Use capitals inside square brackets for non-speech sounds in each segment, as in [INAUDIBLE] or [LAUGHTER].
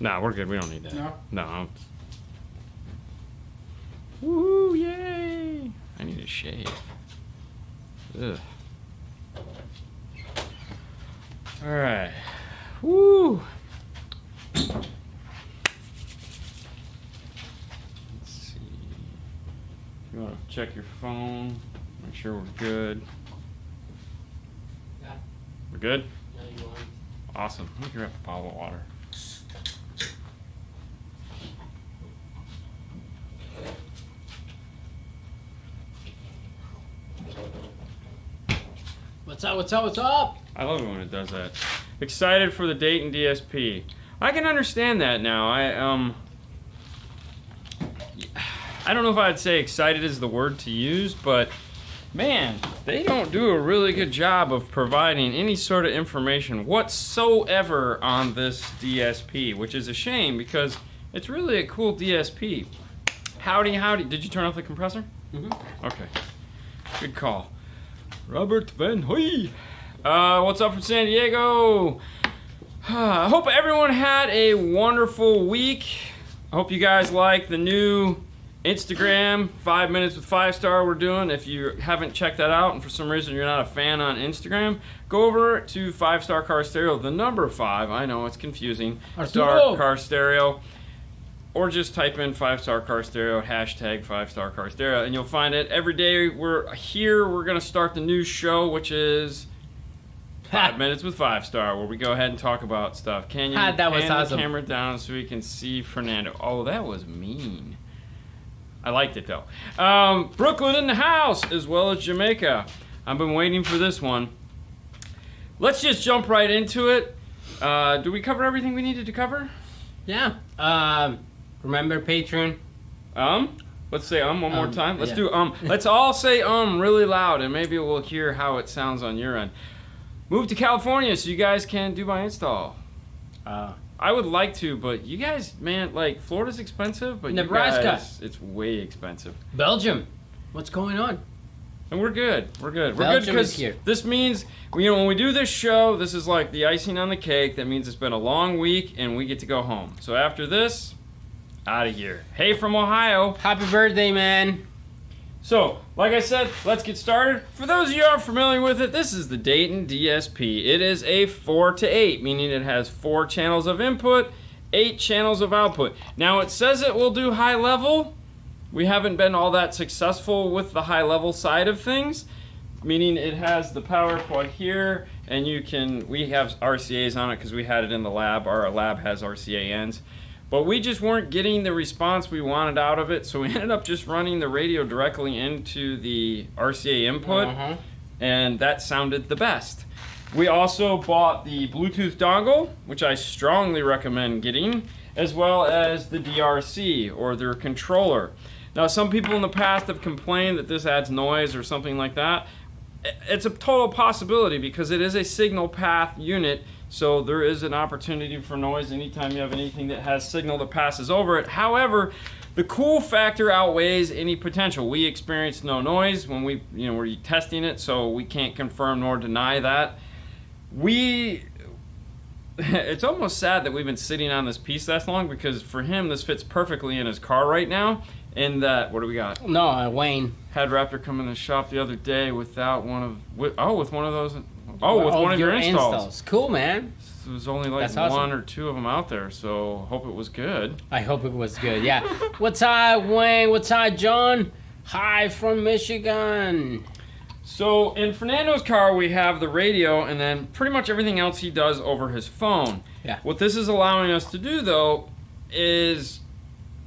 Nah, we're good. We don't need that. No? No. I'm... Woo! Yay! I need a shave. Ugh. All right. Woo! Let's see. You want to check your phone? Make sure we're good. Yeah. We're good. No, you want. Awesome. Let me grab a bottle of water. What's up? What's up? What's up? I love it when it does that. Excited for the Dayton DSP. I can understand that now. I um I don't know if I'd say excited is the word to use, but man, they don't do a really good job of providing any sort of information whatsoever on this DSP, which is a shame because it's really a cool DSP. Howdy, howdy. Did you turn off the compressor? Mm-hmm. Okay. Good call. Robert Van Hoy. Uh, what's up from San Diego? [SIGHS] I hope everyone had a wonderful week. I hope you guys like the new Instagram five minutes with five star we're doing. If you haven't checked that out and for some reason you're not a fan on Instagram, go over to five star car stereo, the number five. I know it's confusing. Star car stereo or just type in five star car stereo hashtag five star car stereo and you'll find it. Every day we're here we're going to start the new show which is five minutes with five star where we go ahead and talk about stuff. Can you Ah, that was awesome. the camera down so we can see fernando? Oh that was mean. I liked it though. Um, brooklyn in the house as well as jamaica. I've been waiting for this one. Let's just jump right into it. Uh, do we cover everything we needed to cover? Yeah. Um, remember Patreon? Um, let's say um one more Um, time. Let's yeah. do um. Let's all say um really loud, and maybe we'll hear how it sounds on your end. Move to California so you guys can do my install. Uh, I would like to, but you guys, man, like Florida's expensive, but Nebraska. you guys, it's way expensive. Belgium. What's going on? And we're good. We're good. We're Belgium good because this means you know when we do this show, this is like the icing on the cake. That means it's been a long week, and we get to go home. So after this, out of here. Hey from Ohio. Happy birthday, man. So, like I said, let's get started. For those of you who aren't familiar with it, this is the Dayton DSP. It is a 4 to 8, meaning it has 4 channels of input, 8 channels of output. Now, it says it will do high level. We haven't been all that successful with the high level side of things, meaning it has the power plug here, and you can, we have RCAs on it because we had it in the lab. Our lab has RCA ends. But we just weren't getting the response we wanted out of it, so we [LAUGHS] ended up just running the radio directly into the RCA input, Uh-huh. and that sounded the best. We also bought the Bluetooth dongle, which I strongly recommend getting, as well as the DRC or their controller. Now, some people in the past have complained that this adds noise or something like that. It's a total possibility because it is a signal path unit, so there is an opportunity for noise anytime you have anything that has signal that passes over it. However, the cool factor outweighs any potential. We experienced no noise when we, you know, were testing it, so we can't confirm nor deny that. We [LAUGHS] it's almost sad that we've been sitting on this piece that long because for him this fits perfectly in his car right now. And that what do we got? No, uh, Wayne. Had Raptor come in the shop the other day without one of with, oh with one of those oh with one of your installs. Cool, man. There was only like That's awesome. one or two of them out there, so hope it was good. I hope it was good. Yeah. [LAUGHS] What's up, Wayne? What's up, John? Hi from Michigan. So in Fernando's car, we have the radio and then pretty much everything else he does over his phone. Yeah. What this is allowing us to do though is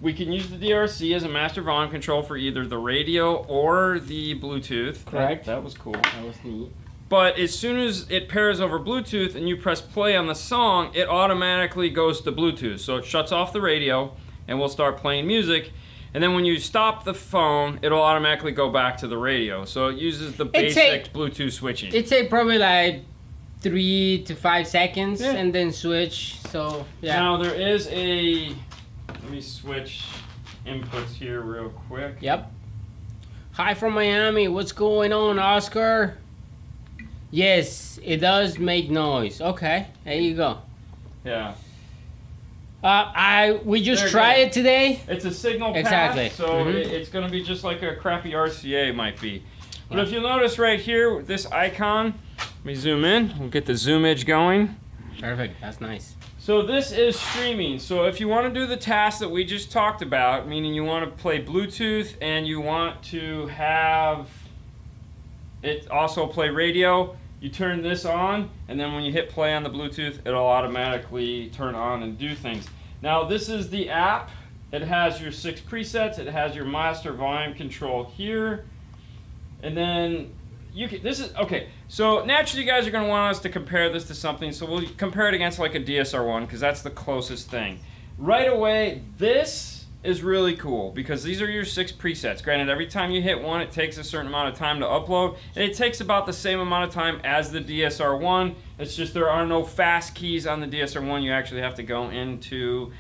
we can use the DRC as a master volume control for either the radio or the Bluetooth. Correct. That, that was cool. That was neat. But as soon as it pairs over Bluetooth and you press play on the song, it automatically goes to Bluetooth. So it shuts off the radio and we'll start playing music. And then when you stop the phone, it'll automatically go back to the radio. So it uses the basic a- Bluetooth switching. It take probably like three to five seconds Yeah. and then switch. So yeah. Now there is a. Let me switch inputs here real quick. Yep. Hi from Miami. What's going on, Oscar? Yes, it does make noise. Okay, there you go. Yeah. Uh, I we just There you tried it today. It's a signal path, Exactly. so Mhm. it, it's going to be just like a crappy RCA might be. But if you'll notice right here, this icon, let me zoom in. We'll get the zoom edge going. Perfect. That's nice. So this is streaming. So if you want to do the task that we just talked about, meaning you want to play Bluetooth and you want to have it also play radio, you turn this on, and then when you hit play on the Bluetooth, it'll automatically turn on and do things. Now this is the app. It has your six presets. It has your master volume control here, and then you can. This is okay. So naturally, you guys are going to want us to compare this to something. So we'll compare it against like a DSR one because that's the closest thing. Right away, this is really cool because these are your six presets. Granted, every time you hit one, it takes a certain amount of time to upload, and it takes about the same amount of time as the DSR one. It's just there are no fast keys on the DSR one. You actually have to go into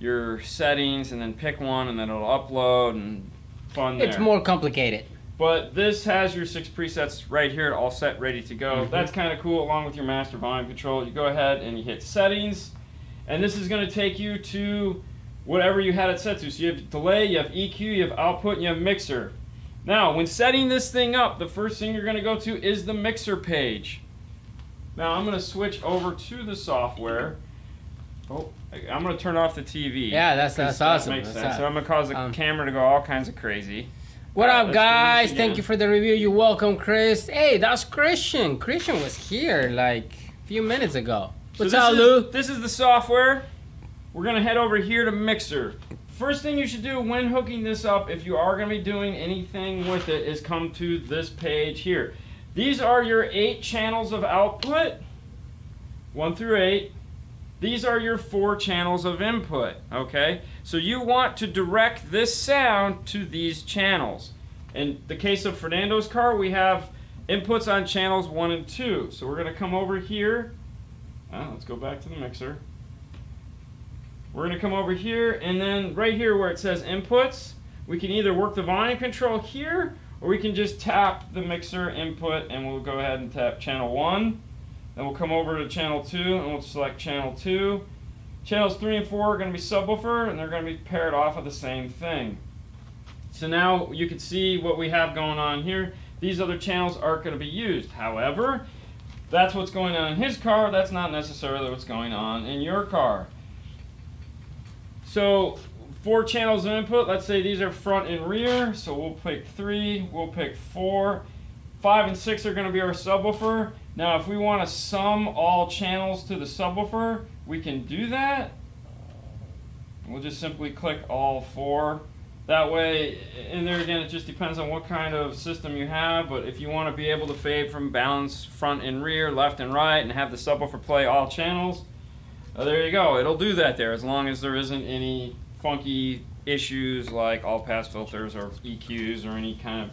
your settings and then pick one, and then it'll upload and fun. there. It's more complicated. But this has your six presets right here, all set, ready to go. Mhm. That's kind of cool, along with your master volume control. You go ahead and you hit settings, and this is going to take you to whatever you had it set to. So you have delay, you have EQ, you have output, and you have mixer. Now, when setting this thing up, the first thing you're going to go to is the mixer page. Now, I'm going to switch over to the software. Oh, I'm going to turn off the TV. Yeah, that's- that's that awesome. Makes That's sense. awesome. So I'm going to cause the Um, camera to go all kinds of crazy. What Alright, up, guys? Thank you for the review. You're welcome, Chris. Hey, that's Christian. Christian was here like a few minutes ago. What's this up, is, Lou? This is the software. We're gonna head over here to Mixer. First thing you should do when hooking this up, if you are gonna be doing anything with it, is come to this page here. These are your eight channels of output, one through eight. These are your four channels of input, okay? So you want to direct this sound to these channels. In the case of Fernando's car, we have inputs on channels one and two. So we're gonna come over here uh, let's go back to the mixer. We're going to come over here, and then right here where it says inputs, we can either work the volume control here, or we can just tap the mixer input, and we'll go ahead and tap channel 1. Then we'll come over to channel 2, and we'll select channel 2. Channels 3 and 4 are going to be subwoofer, and they're going to be paired off of the same thing. So now you can see what we have going on here. These other channels aren't going to be used. However, that's what's going on in his car. That's not necessarily what's going on in your car. So, four channels of input. Let's say these are front and rear. So we'll pick three. We'll pick four. Five and six are going to be our subwoofer. Now, if we want to sum all channels to the subwoofer, we can do that. We'll just simply click all four. That way, and there again, it just depends on what kind of system you have. But if you want to be able to fade from balance front and rear, left and right, and have the subwoofer play all channels, uh, there you go. It'll do that there as long as there isn't any funky issues like all pass filters or EQs or any kind of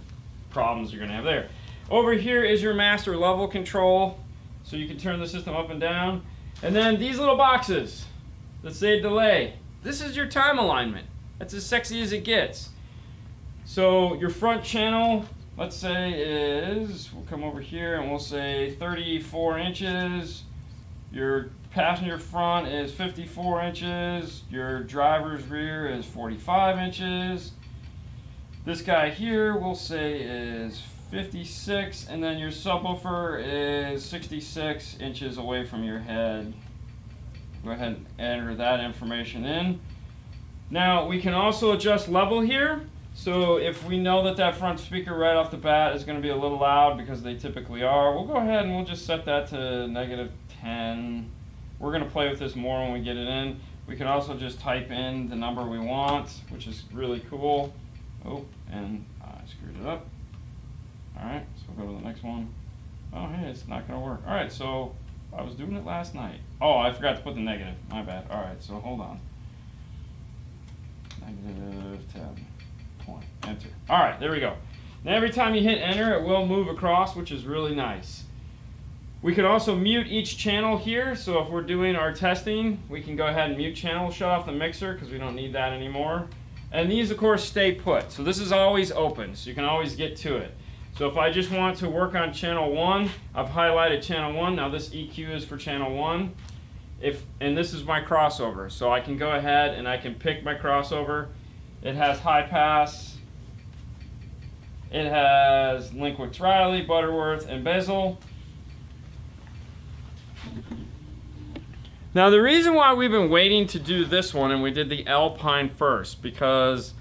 problems you're going to have there. Over here is your master level control, so you can turn the system up and down. And then these little boxes that say delay. This is your time alignment. That's as sexy as it gets. So your front channel, let's say is, we'll come over here and we'll say 34 inches. Your passenger front is 54 inches. Your driver's rear is 45 inches. This guy here we'll say is 56 and then your subwoofer is 66 inches away from your head. Go ahead and enter that information in. Now we can also adjust level here. So if we know that that front speaker right off the bat is going to be a little loud because they typically are, we'll go ahead and we'll just set that to negative 10. We're going to play with this more when we get it in. We can also just type in the number we want, which is really cool. Oh, and I screwed it up. Alright, so we'll go to the next one. Oh, hey, it's not going to work. Alright, so I was doing it last night. Oh, I forgot to put the negative. My bad. Alright, so hold on. Negative 10. Point. Enter. Alright, there we go. Now every time you hit enter, it will move across, which is really nice. We could also mute each channel here, so if we're doing our testing, we can go ahead and mute channel, shut off the mixer, because we don't need that anymore. And these, of course, stay put. So this is always open, so you can always get to it. So if I just want to work on channel 1, I've highlighted channel 1. Now this EQ is for channel 1. if and this is my crossover, so I can go ahead and I can pick my crossover. It has high pass. It has Linkwitz Riley, Butterworth, and Bessel. Now the reason why we've been waiting to do this one and we did the Alpine first because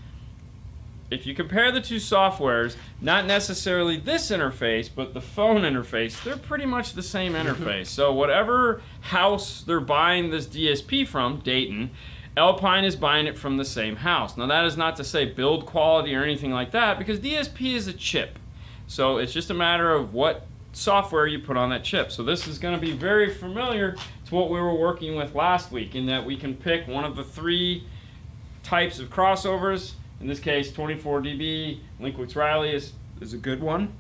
if you compare the two softwares, not necessarily this interface, but the phone interface, they're pretty much the same mm-hmm. interface. so whatever house they're buying this DSP from, Dayton, Alpine is buying it from the same house. Now that is not to say build quality or anything like that because DSP is a chip. So it's just a matter of what software you put on that chip. So this is going to be very familiar to what we were working with last week in that we can pick one of the three types of crossovers. In this case, 24 dB, Linkwitz Riley is, is a good one.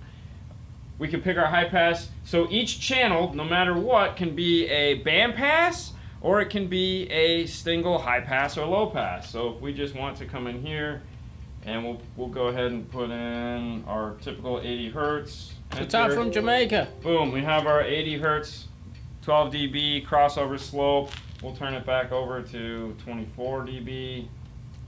We can pick our high pass. So each channel, no matter what, can be a band pass or it can be a single high pass or low pass. So if we just want to come in here and we'll, we'll go ahead and put in our typical 80 hertz. What's up from Jamaica? Boom, we have our 80 hertz, 12 dB crossover slope. We'll turn it back over to 24 dB.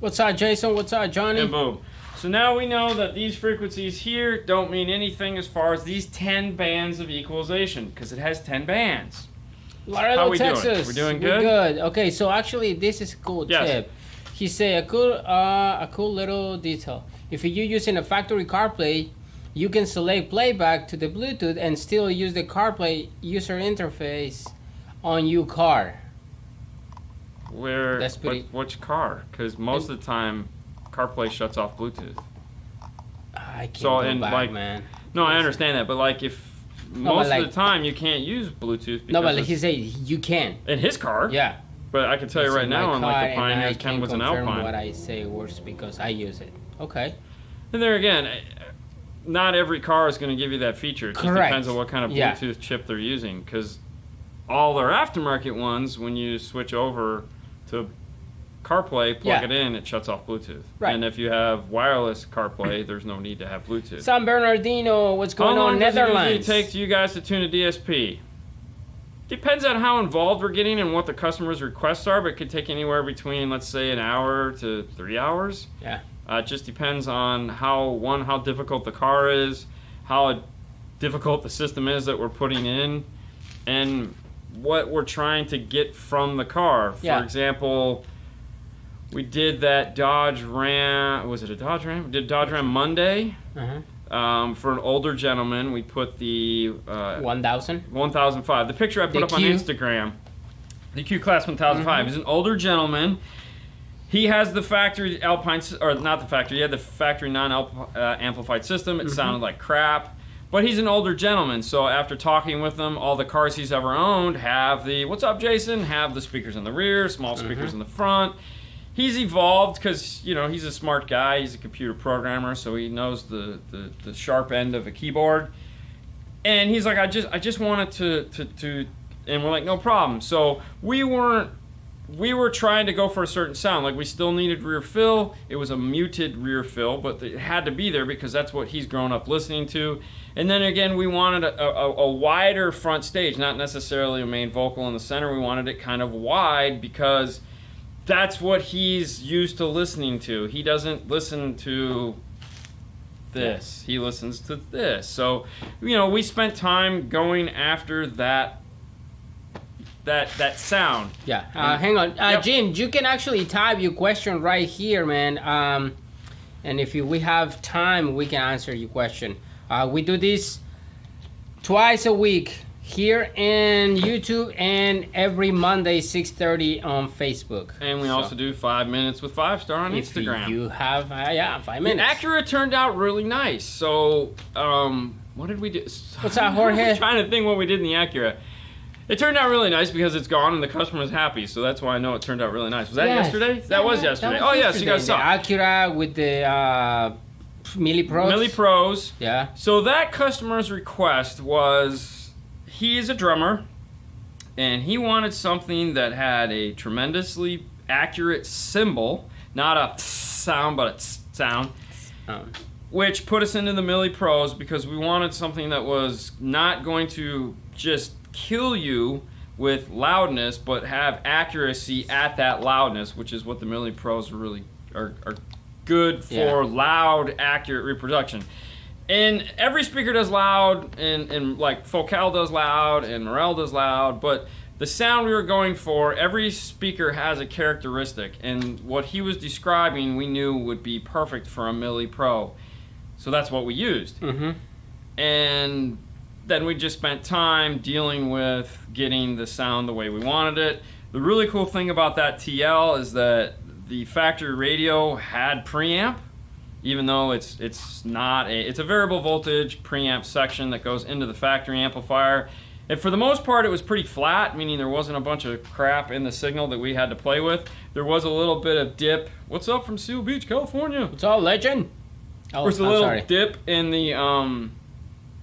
What's up, Jason? What's up, Johnny? And boom. So now we know that these frequencies here don't mean anything as far as these 10 bands of equalization, because it has 10 bands. Laredo, How we doing? Texas. We're doing We're good? good. Okay, so actually, this is a cool Yes. tip. He said a cool, uh, a cool little detail. If you're using a factory CarPlay, you can select playback to the Bluetooth and still use the CarPlay user interface on your car. Where, That's pretty- which car? Because most of the time, CarPlay shuts off Bluetooth. I can't So, and, back, like, man. No, I understand that, but like if but most like- of the time you can't use Bluetooth because No, but it's- he said you can. in his car. Yeah. But I can tell you right now, on like the Pioneers, Ken was an Alpine. What I say works because I use it. Okay. And there again, not every car is going to give you that feature. It just Correct. depends on what kind of Yeah. Bluetooth chip they're using. Because all their aftermarket ones, when you switch over to CarPlay, plug Yeah. it in, it shuts off Bluetooth. Right. And if you have wireless CarPlay, [CLEARS THROAT] there's no need to have Bluetooth. San Bernardino, what's going on? how long on? does it Netherlands. take you guys to tune a DSP? Depends on how involved we're getting and what the customer's requests are, but it could take anywhere between, let's say, an hour to three hours. Yeah. Uh, it just depends on how one how difficult the car is, how difficult the system is that we're putting in, and what we're trying to get from the car. For Yeah. example, we did that Dodge Ram. Was it a Dodge Ram? We did Dodge Ram Monday. Uh-huh. Um, for an older gentleman, we put the uh, 1000. 1005. The picture I put The up on Instagram. The Q Class 1005. Mhm. He's an older gentleman. He has the factory Alpine, or not the factory. He had the factory non-amplified system. It Mhm. sounded like crap. But he's an older gentleman, so after talking with him, all the cars he's ever owned have the "What's up, Jason?" have the speakers in the rear, small speakers Mhm. in the front. He's evolved because you know he's a smart guy. He's a computer programmer, so he knows the, the, the sharp end of a keyboard and he's like, I just I just wanted to to to, and we're like, no problem. So we weren't we were trying to go for a certain sound. Like we still needed rear fill. It was a muted rear fill, but it had to be there because that's what he's grown up listening to. And then again, we wanted a, a, a wider front stage, not necessarily a main vocal in the center. We wanted it kind of wide because that's what he's used to listening to. He doesn't listen to this. He listens to this. So, you know, we spent time going after that that that sound. Yeah. Uh, hang on. Uh, Yep. Jim, you can actually type your question right here, man. Um, and if you, we have time, we can answer your question. Uh, we do this twice a week here in YouTube and every Monday 6:30 on Facebook. And we So, also do five minutes with five star on if Instagram. you have uh, yeah five the minutes. Acura turned out really nice. So, um, what did we do? What's that, [LAUGHS] Jorge? I'm trying to think what we did in the Acura. It turned out really nice because it's gone and the customer's happy. So that's why I know it turned out really nice. Was that Yes. yesterday? That was yesterday. That oh was yes, you guys yesterday. saw. the Acura with the uh, Mille Pros. Mille Pros. Yeah. So that customer's request was he is a drummer and he wanted something that had a tremendously accurate cymbal, not a sound, but a tss sound, Um, which put us into the Mille Pros because we wanted something that was not going to just kill you with loudness, but have accuracy at that loudness, which is what the Mille Pros are really are, are good for Yeah. loud, accurate reproduction. And every speaker does loud, and, and like Focal does loud, and Morel does loud, but the sound we were going for, every speaker has a characteristic, and what he was describing we knew would be perfect for a Mille Pro. So that's what we used Mm-hmm. and then we just spent time dealing with getting the sound the way we wanted it. The really cool thing about that TL is that the factory radio had preamp, even though it's it's not a it's a variable voltage preamp section that goes into the factory amplifier. And for the most part, it was pretty flat, meaning there wasn't a bunch of crap in the signal that we had to play with. There was a little bit of dip. What's up from Seal Beach, California? It's all legend. Oh, There's a I'm little sorry. dip in the um,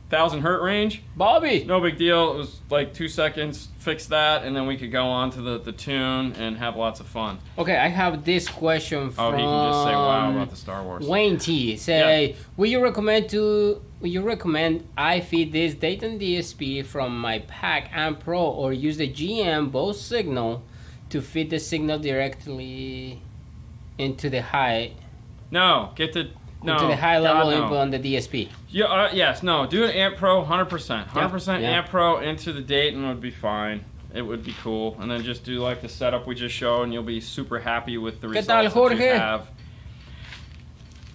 thousand hertz range. Bobby. No big deal. It was like two seconds. Fix that, and then we could go on to the, the tune and have lots of fun. Okay, I have this question Oh, from he can just say wow about the Star Wars. Wayne T. Say, will you recommend to will you recommend I feed this Dayton DSP from my PAC Amp Pro or use the GM Bose signal to feed the signal directly into the high No, get the no into the high God, level no. input on the DSP? Yeah, uh, yes, no. Do an Amp Pro, hundred percent, hundred percent yeah. Amp Pro into the Dayton would be fine. It would be cool, and then just do like the setup we just showed, and you'll be super happy with the ¿Qué results tal, that you have.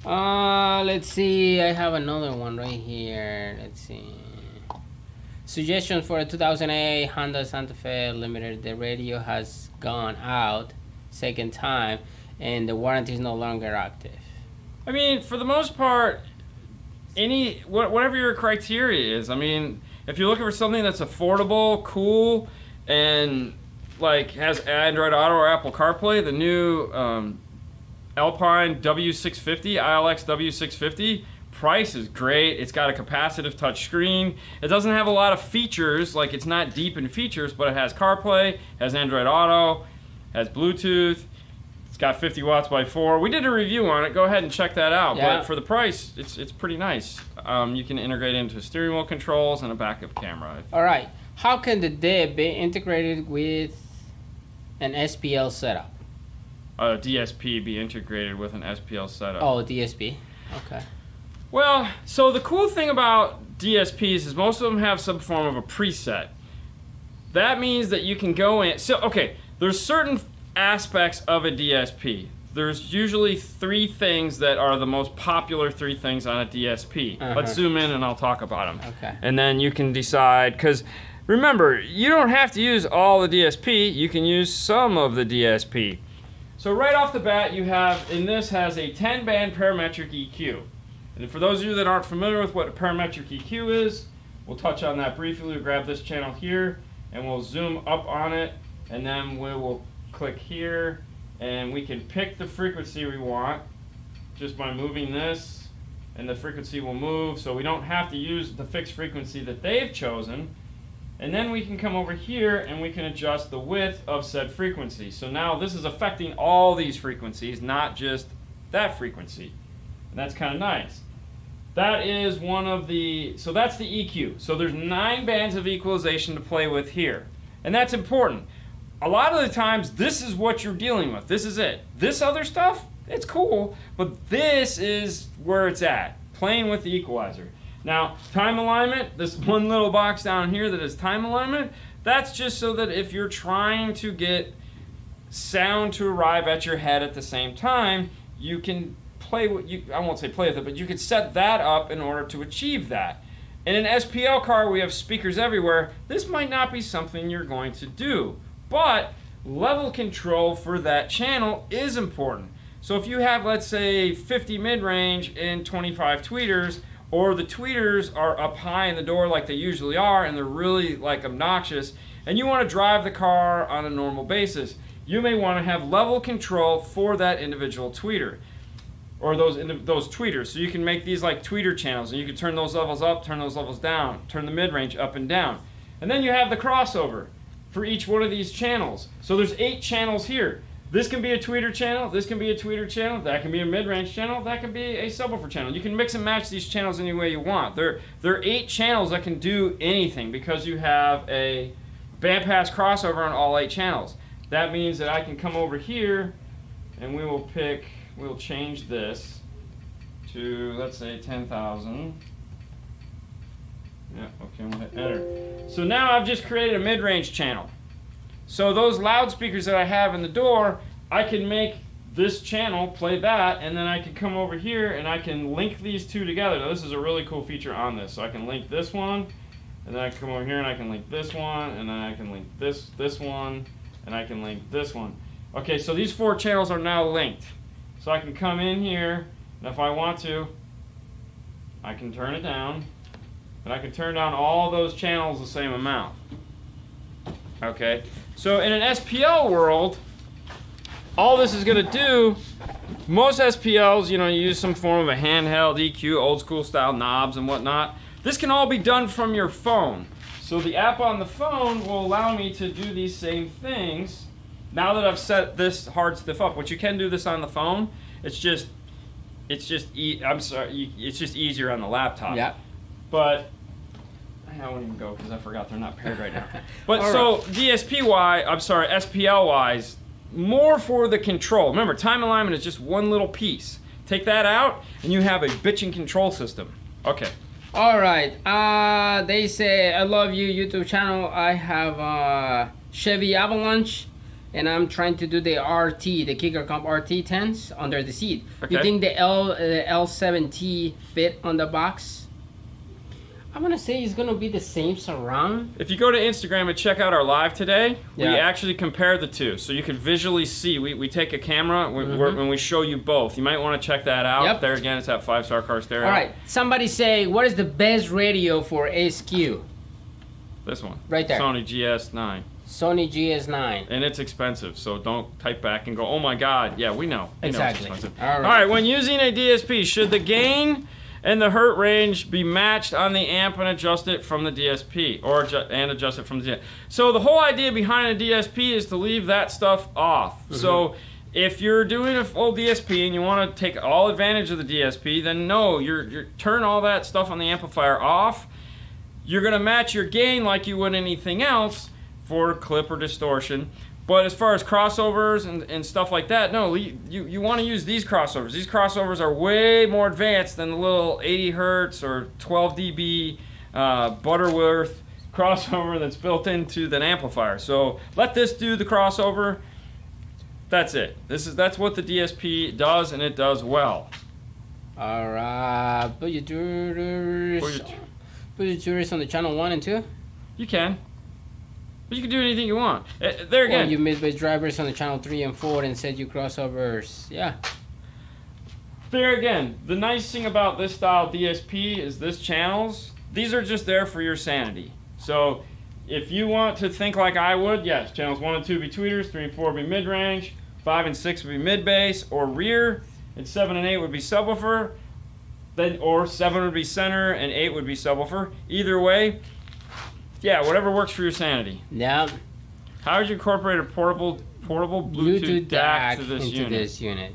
Uh, let's see. I have another one right here. Let's see. Suggestion for a 2008 Honda Santa Fe Limited. The radio has gone out second time, and the warranty is no longer active. I mean, for the most part, any whatever your criteria is. I mean, if you're looking for something that's affordable, cool, and like has Android Auto or Apple CarPlay, the new um, Alpine W650, ILX W650 price is great. It's got a capacitive touch screen. It doesn't have a lot of features, like it's not deep in features, but it has CarPlay, has Android Auto, has Bluetooth. Got 50 watts by 4. We did a review on it. Go ahead and check that out. Yeah. But for the price, it's it's pretty nice. Um, you can integrate into steering wheel controls and a backup camera. All right. How can the DIB be integrated with an SPL setup? A DSP be integrated with an SPL setup. Oh, DSP. Okay. Well, so the cool thing about DSPs is most of them have some form of a preset. That means that you can go in. So, okay, there's certain aspects of a DSP. There's usually three things that are the most popular three things on a DSP. Uh-huh. Let's zoom in and I'll talk about them. Okay. And then you can decide, because remember, you don't have to use all the DSP, you can use some of the DSP. So right off the bat, you have, and this has a 10 band parametric EQ. And for those of you that aren't familiar with what a parametric EQ is, we'll touch on that briefly. We'll grab this channel here and we'll zoom up on it and then we will click here and we can pick the frequency we want just by moving this and the frequency will move so we don't have to use the fixed frequency that they've chosen. And then we can come over here and we can adjust the width of said frequency. So now this is affecting all these frequencies, not just that frequency. And that's kind of nice. That is one of the, so that's the EQ. So there's nine bands of equalization to play with here. And that's important. A lot of the times, this is what you're dealing with. This is it. This other stuff, it's cool, but this is where it's at, playing with the equalizer. Now, time alignment, this [LAUGHS] one little box down here that is time alignment, that's just so that if you're trying to get sound to arrive at your head at the same time, you can play with you I won't say play with it, but you can set that up in order to achieve that. In an SPL car, we have speakers everywhere. This might not be something you're going to do, but level control for that channel is important. So if you have, let's say, 50 mid-range and 25 tweeters, or the tweeters are up high in the door like they usually are, and they're really like obnoxious, and you want to drive the car on a normal basis, you may want to have level control for that individual tweeter or those those tweeters. So you can make these like tweeter channels, and you can turn those levels up, turn those levels down, turn the mid range up and down, and then you have the crossover for each one of these channels. So there's eight channels here. This can be a tweeter channel. This can be a tweeter channel. That can be a mid-range channel. That can be a subwoofer channel. You can mix and match these channels any way you want. There, there are eight channels that can do anything because you have a bandpass crossover on all eight channels. That means that I can come over here and we will pick, we'll change this to, let's say, 10,000. Yeah, okay, I'm gonna hit enter. So now I've just created a mid-range channel. So those loudspeakers that I have in the door, I can make this channel play that, and then I can come over here and I can link these two together. Now this is a really cool feature on this. So I can link this one, and then I can come over here and I can link this one, and then I can link this, this one, and I can link this one. Okay, so these four channels are now linked. So I can come in here, and if I want to, I can turn it down, and I can turn down all those channels the same amount. Okay, so in an SPL world, all this is gonna do, most SPLs, you know, you use some form of a handheld EQ, old school style knobs and whatnot. This can all be done from your phone. So the app on the phone will allow me to do these same things. Now that I've set this hard stuff up, which you can do this on the phone, it's just, it's just, e- I'm sorry, it's just easier on the laptop. Yeah. But I won't even go because I forgot they're not paired right now. [LAUGHS] But so DSPY, I'm sorry, SPL wise, more for the control. Remember, time alignment is just one little piece. Take that out, and you have a bitching control system. Okay. All right. Uh, they say I love you YouTube channel. I have uh, Chevy Avalanche, and I'm trying to do the RT, the Kicker Comp RT 10s under the seat. You think the L uh, L7T fit on the box? I'm gonna say it's gonna be the same surround. If you go to Instagram and check out our live today, we actually compare the two, so you can visually see. We, we take a camera Mhm. and we show you both. You might want to check that out. Yep. There again, it's at Five Star Car Stereo. All right. Somebody say what is the best radio for SQ? This one. Right there. Sony GS9. Sony GS9. And it's expensive, so don't type back and go, oh my god. Yeah, we know. We Exactly. Know it's expensive. All right. All right, when using a DSP, should the gain and the hertz range be matched on the amp and adjust it from the DSP, or and adjust it from the DSP? So the whole idea behind a DSP is to leave that stuff off. Mm-hmm. So if you're doing a full DSP and you want to take all advantage of the DSP, then no, you're, you're turn all that stuff on the amplifier off. You're gonna match your gain like you would anything else for clip or distortion. But as far as crossovers and, and stuff like that, no, you, you, want to use these crossovers. These crossovers are way more advanced than the little 80 hertz or 12 dB uh, Butterworth [LAUGHS] crossover that's built into the amplifier. So let this do the crossover. That's it. This is that's what the DSP does, and it does well. All right. Put your jewelers. Put your- jewelers on the channel one and two. You can, but you can do anything you want. Uh, there again, you mid-bass drivers on the channel three and four and set you crossovers. Yeah. There again, the nice thing about this style DSP is this channels, these are just there for your sanity. So if you want to think like I would, yes, channels 1 and 2 be tweeters, 3 and 4 be mid-range, 5 and 6 would be mid-bass or rear, and 7 and 8 would be subwoofer, then or 7 would be center and 8 would be subwoofer. Either way, yeah, whatever works for your sanity. Yeah. How would you incorporate a portable portable Bluetooth, Bluetooth DAC DAC to this into unit? this unit.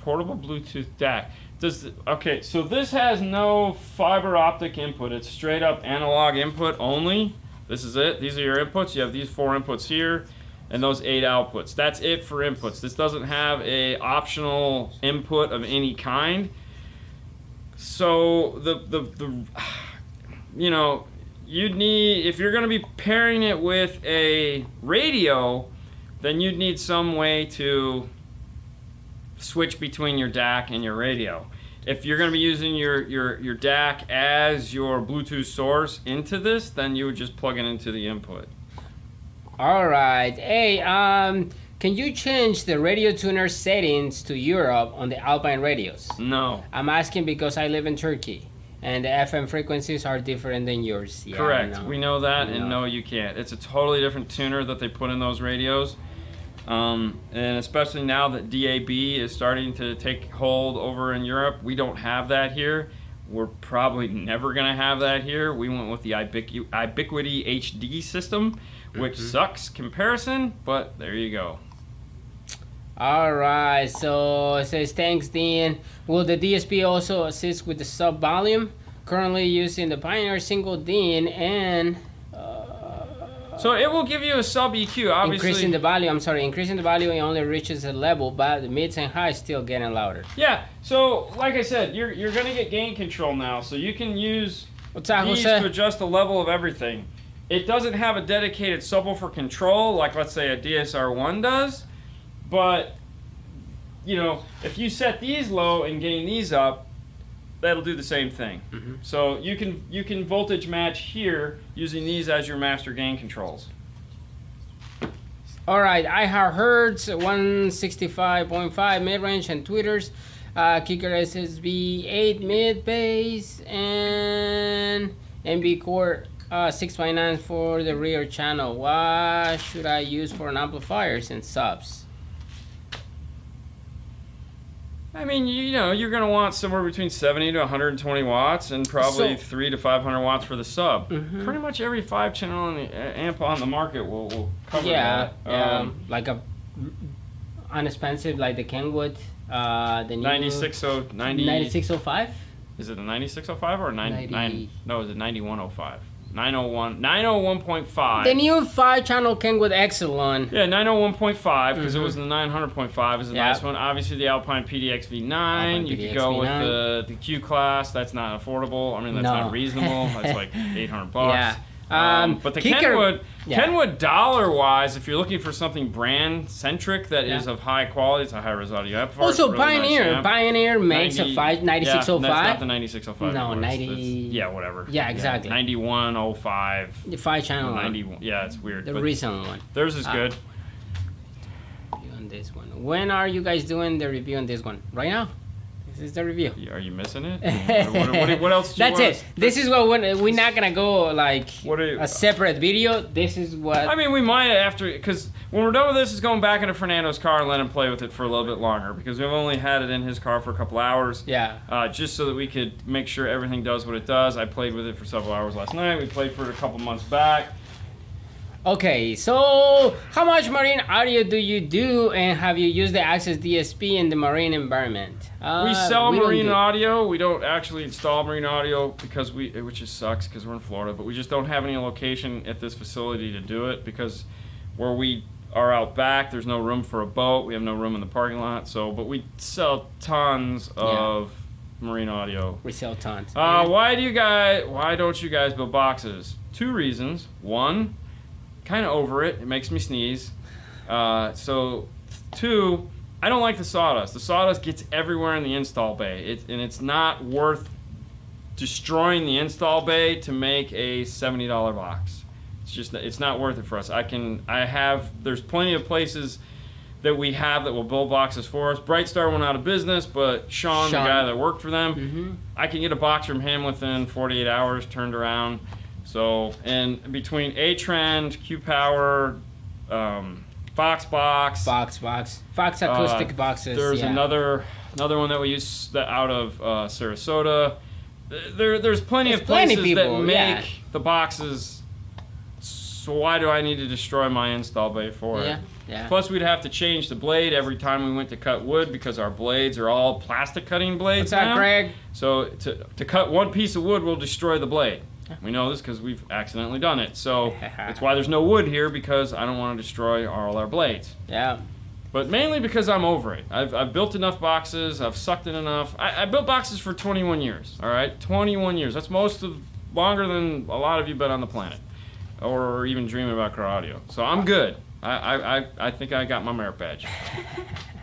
portable Bluetooth DAC. Does the, okay? So this has no fiber optic input. It's straight up analog input only. This is it. These are your inputs. You have these four inputs here, and those eight outputs. That's it for inputs. This doesn't have a optional input of any kind. So the the the you know you'd need if you're going to be pairing it with a radio, then you'd need some way to switch between your DAC and your radio. If you're going to be using your, your, your DAC as your Bluetooth source into this, then you would just plug it into the input. All right. Hey, um, can you change the radio tuner settings to Europe on the Alpine radios? No. I'm asking because I live in Turkey, and the FM frequencies are different than yours. Yeah, Correct. no. We know that, and No. no, you can't. It's a totally different tuner that they put in those radios. Um, and especially now that DAB is starting to take hold over in Europe, we don't have that here. We're probably never going to have that here. We went with the Ubiqu- iBiquity HD system, which Mm-hmm. sucks comparison, but there you go. All right. So it says thanks, Dean. Will the DSP also assist with the sub volume? Currently using the Pioneer single DIN and uh, So it will give you a sub EQ. Obviously, increasing the value. I'm sorry, increasing the value it only reaches a level, but the mids and highs still getting louder. yeah. So like I said, you're you're gonna get gain control now, so you can use What's that, these Jose? to adjust the level of everything. It doesn't have a dedicated subwoofer control like let's say a DSR1 does, but you know if you set these low and gain these up, that'll do the same thing. Mhm. So you can you can voltage match here using these as your master gain controls. All right, I have Hertz 165.5 mid range and tweeters, uh, kicker SSB 8 mid bass, and MB Quart uh, 6x9 for the rear channel. What should I use for an amplifiers and subs? I mean, you know, you're going to want somewhere between 70 to 120 watts and probably So- 3 to 500 watts for the sub. Mhm. Pretty much every five channel on the uh, amp on the market will, will cover yeah, that. um, like a inexpensive like the Kenwood, uh, the new 96 90 9605. Is it a 9605 or a 90, 90 No, is it 9105? 901 901.5. The new five channel king with Excelon. yeah, 901.5 because it Mhm. was the 900.5 is the Yeah. nice one. Obviously, the Alpine PDX V9. Alpine you PDX could go with V9. the the Q class. That's not affordable. I mean, that's No. not reasonable. [LAUGHS] That's like 800 bucks. Yeah. Um, Um, but the Kenwood, yeah. Kenwood dollar wise, if you're looking for something brand centric that is Yeah. of high quality, it's a high res audio amplifier. Also, a really nice Pioneer. amp. Pioneer makes 90 a five, Yeah, 9605. that's not the 9605. No, anymore. 90 it's- Yeah, whatever. Yeah, exactly. 9105. the five channel one. 91. Yeah, it's weird. The but recent one. theirs is Ah. good. On this one. When are you guys doing the review on this one? Right now. This is the review. Are you missing it? [LAUGHS] what, what, what, else? Do That's want it. This is what we're, we're not gonna go like What you- a separate video. This is what. I mean, we might after because when we're done with this, is going back into Fernando's car and let him play with it for a little bit longer because we've only had it in his car for a couple hours. yeah. Uh, just so that we could make sure everything does what it does. I played with it for several hours last night. We played for it a couple months back. Okay, so how much marine audio do you do, and have you used the Axxess DSP in the marine environment? Uh, we sell we marine do- audio. We don't actually install marine audio because we, which just sucks because we're in Florida, but we just don't have any location at this facility to do it because where we are out back, there's no room for a boat. We have no room in the parking lot. So, but we sell tons of marine audio. We sell tons. Uh, why do you guys? Why don't you guys build boxes? Two reasons. One, kind of over it. It makes me sneeze. Uh, so, two, I don't like the sawdust. The sawdust gets everywhere in the install bay, it, and it's not worth destroying the install bay to make a seventy dollar box. It's just it's not worth it for us. I can I have there's plenty of places that we have that will build boxes for us. Brightstar went out of business, but Sean, Sean. the guy that worked for them, hmm I can get a box from him within 48 hours turned around. So, and between Atrend, Q Power, um, Fox Box, Box, box, Fox uh, acoustic boxes. There's yeah. another another one that we use that out of uh, Sarasota. There, there's plenty There's of plenty places people, that make yeah. the boxes. So why do I need to destroy my install bay for Yeah, it? yeah. Plus, we'd have to change the blade every time we went to cut wood because our blades are all plastic cutting blades What's that. Greg? So to, to cut one piece of wood will destroy the blade. We know this because we've accidentally done it. So [LAUGHS] that's why there's no wood here because I don't want to destroy all our blades. Yeah. But mainly because I'm over it. I've, I've built enough boxes. I've sucked in enough. I, I built boxes for 21 years. All right, 21 years. That's most of longer than a lot of you been on the planet, or even dreaming about car audio. So I'm good. I, I, I, I think I got my merit badge. [LAUGHS]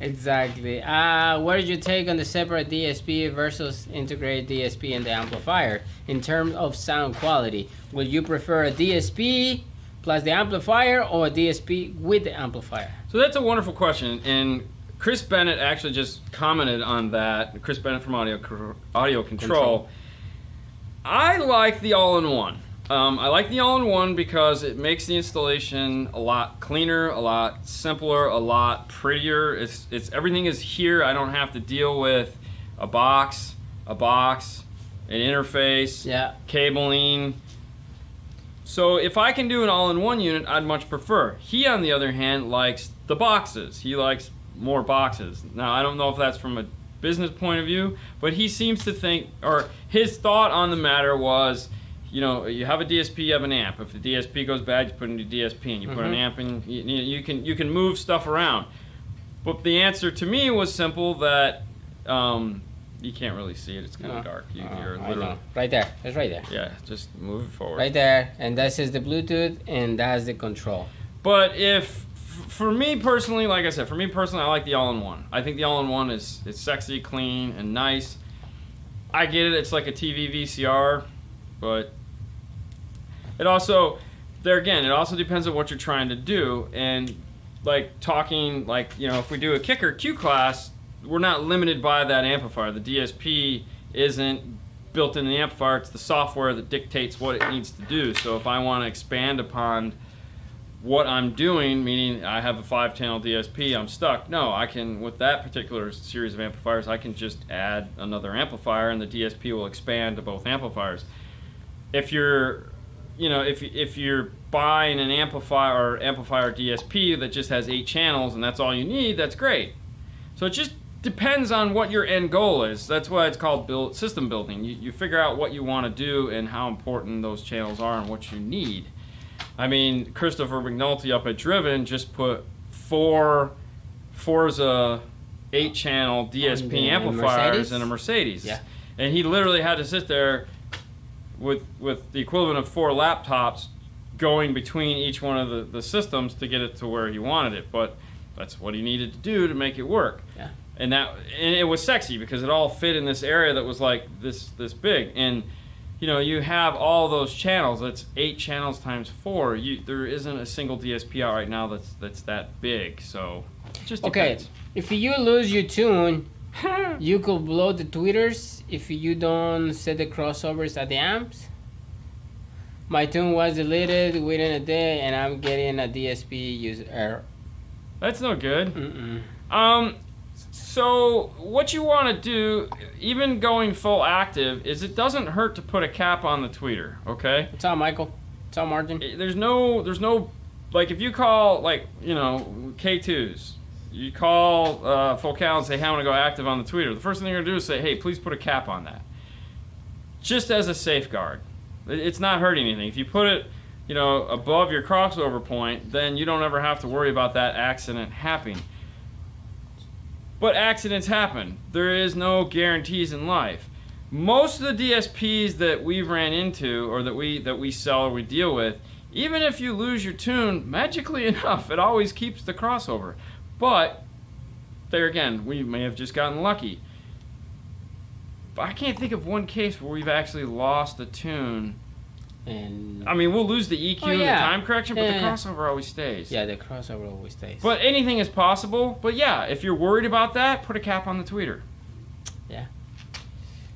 Exactly. Uh, what did you take on the separate DSP versus integrated DSP in the amplifier in terms of sound quality? Would you prefer a DSP plus the amplifier or a DSP with the amplifier? So that's a wonderful question, and Chris Bennett actually just commented on that. Chris Bennett from Audio Audio Control. Control. I like the all-in-one. Um, I like the all-in-one because it makes the installation a lot cleaner, a lot simpler, a lot prettier. It's it's everything is here. I don't have to deal with a box, a box, an interface, Yeah. cabling. So if I can do an all-in-one unit, I'd much prefer. He, on the other hand, likes the boxes. He likes more boxes. Now I don't know if that's from a business point of view, but he seems to think, or his thought on the matter was, you know, you have a DSP, you have an amp. If the DSP goes bad, you put a new DSP and you put an Mhm. amp in. You, you can you can move stuff around. But the answer to me was simple that um, you can't really see it. It's kind No. of dark. You, Uh, you're I literally. Right there. It's right there. yeah. Just move it forward. Right there. And this is the Bluetooth and that's the control. But if for me personally, like I said, for me personally, I like the all-in-one. I think the all-in-one is it's sexy, clean, and nice. I get it; it's like a TV VCR, but it also, there again, it also depends on what you're trying to do. And like talking, like you know, if we do a kicker Q class, we're not limited by that amplifier. The DSP isn't built in the amplifier; it's the software that dictates what it needs to do. So if I want to expand upon what I'm doing, meaning I have a five channel DSP, I'm stuck. No, I can, with that particular series of amplifiers, I can just add another amplifier and the DSP will expand to both amplifiers. If you're, you know, if, if you're buying an amplifier or amplifier DSP that just has eight channels and that's all you need, that's great. So it just depends on what your end goal is. That's why it's called build, system building. You, you figure out what you want to do and how important those channels are and what you need. I mean, Christopher McNulty up at Driven just put four Forza eight channel DSP amplifiers in a Mercedes. Yeah. And he literally had to sit there with with the equivalent of four laptops going between each one of the, the systems to get it to where he wanted it. But that's what he needed to do to make it work. Yeah. And that and it was sexy because it all fit in this area that was like this this big. And you know, you have all those channels. That's eight channels times four. You there isn't a single DSP out right now that's that's that big. So just Okay. depends. If you lose your tune, [LAUGHS] you could blow the tweeters if you don't set the crossovers at the amps. My tune was deleted within a day, and I'm getting a DSP user error. That's no good. Mm-mm. Um, so what you want to do, even going full active, is it doesn't hurt to put a cap on the tweeter. Okay. Up, Michael? Up, Martin? There's no, there's no, like if you call like you know K2s, you call uh, Focal and say, "Hey, I want to go active on the tweeter." The first thing you're gonna do is say, "Hey, please put a cap on that," just as a safeguard. It's not hurting anything. If you put it, you know, above your crossover point, then you don't ever have to worry about that accident happening. But accidents happen. There is no guarantees in life. Most of the DSPs that we've ran into or that we that we sell or we deal with, even if you lose your tune, magically [LAUGHS] enough, it always keeps the crossover. But there again, we may have just gotten lucky. But I can't think of one case where we've actually lost the tune. And I mean, we'll lose the EQ Oh, and the time correction, but Yeah, the yeah. crossover always stays. yeah, the crossover always stays. But anything is possible. But yeah, if you're worried about that, put a cap on the tweeter. Yeah.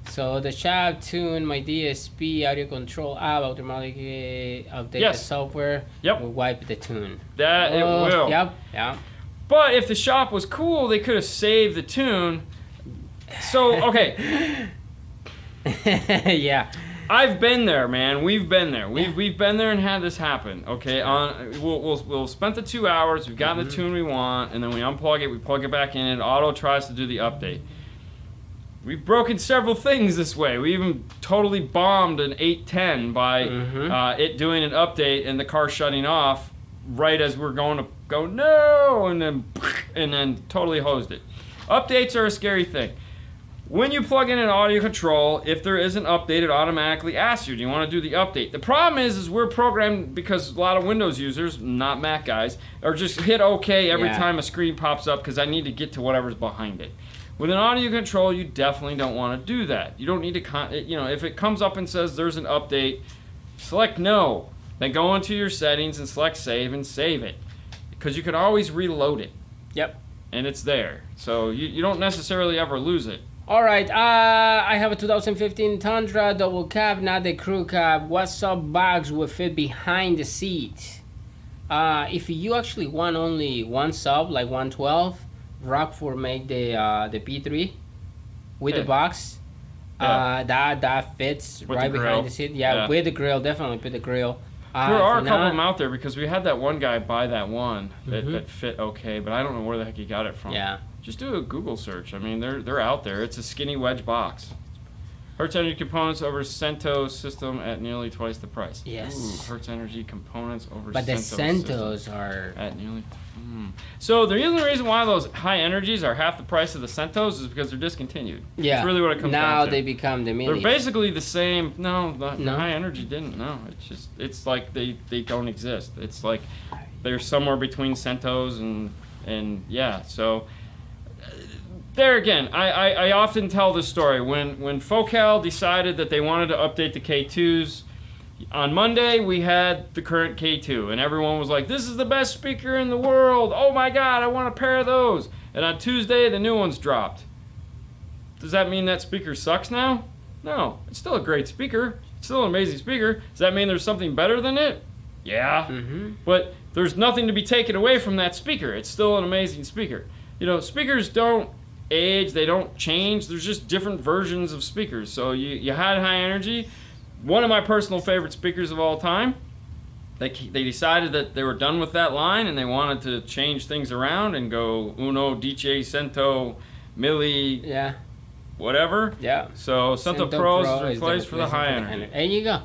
So the shop tune my DSP audio control app automatically uh, update the Yes. software. Yep. Will wipe the tune. That it Oh, will. Yep. Yeah. But if the shop was cool, they could have saved the tune. So okay, [LAUGHS] yeah. I've been there, man. We've been there. We've we've been there and had this happen. Okay, on we'll we'll, we'll spent the two hours. We've gotten the tune we want, and then we unplug it. We plug it back in, and auto tries to do the update. We've broken several things this way. We even totally bombed an 810 by Mhm. uh, it doing an update and the car shutting off right as we're going to go no, and then and then totally hosed it. Updates are a scary thing. When you plug in an audio control, if there is an update, it automatically asks you, do you want to do the update? The problem is, is we're programmed because a lot of Windows users, not Mac guys, are just hit OK every Yeah. time a screen pops up because I need to get to whatever's behind it. With an audio control, you definitely don't want to do that. You don't need to, con- you know, if it comes up and says there's an update, select no. Then go into your settings and select save and save it because you can always reload it Yep. and it's there. So you, you don't necessarily ever lose it. All right. Uh, I have a 2015 Tundra double cab, not the crew cab. What sub bags will fit behind the seat? Uh, if you actually want only one sub, like 112, Rockford make the uh, the P3 with Yeah. the box. Yeah. Uh, that that fits With right behind the seat. Yeah, Yeah. with the grill, definitely put the grill. Uh, there are a couple of them out there because we had that one guy buy that one that, Mhm. that fit okay, but I don't know where the heck he got it from. Yeah. Just do a Google search. I mean, they're they're out there. It's a skinny wedge box. Hertz Energy components over Cento system at nearly twice the price. Yes. Ooh, Hertz Energy components over But the Cento Centos are. at nearly. Hmm. So the only reason why those high energies are half the price of the Centos is because they're discontinued. Yeah. That's really what it comes now down to. Now they become the mini. They're basically the same. No, the, the high energy didn't. No, it's just it's like they they don't exist. It's like they're somewhere between Centos and and yeah. So uh, there again, I, I, I often tell this story when when Focal decided that they wanted to update the K2s. On Monday, we had the current K2, and everyone was like, "This is the best speaker in the world! Oh my God, I want a pair of those!" And on Tuesday, the new ones dropped. Does that mean that speaker sucks now? No, it's still a great speaker. It's still an amazing speaker. Does that mean there's something better than it? Yeah. hmm But there's nothing to be taken away from that speaker. It's still an amazing speaker. You know, speakers don't age, they don't change. There's just different versions of speakers. So you, you had high energy. One of my personal favorite speakers of all time. They, they decided that they were done with that line and they wanted to change things around and go Uno, Dieci, Cento, Mille, Yeah. whatever. Yeah. So Cento, Cento Pro is is replaced for the high replacement energy. There you go.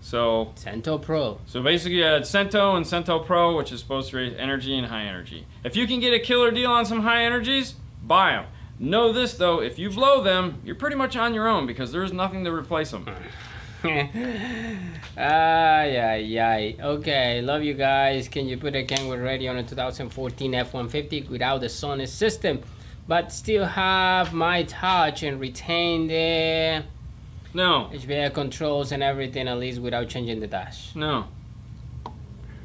So Cento Pro. so basically, you had Cento and Cento Pro, which is supposed to raise energy and high energy. If you can get a killer deal on some high energies, buy them. Know this though: if you blow them, you're pretty much on your own because there's nothing to replace them. [LAUGHS] Ay, ay, ay. Okay, love you guys. Can you put a Kenwood ready on a 2014 F-150 without the Sony system, but still have my touch and retain the No, HBA controls and everything at least without changing the dash? no,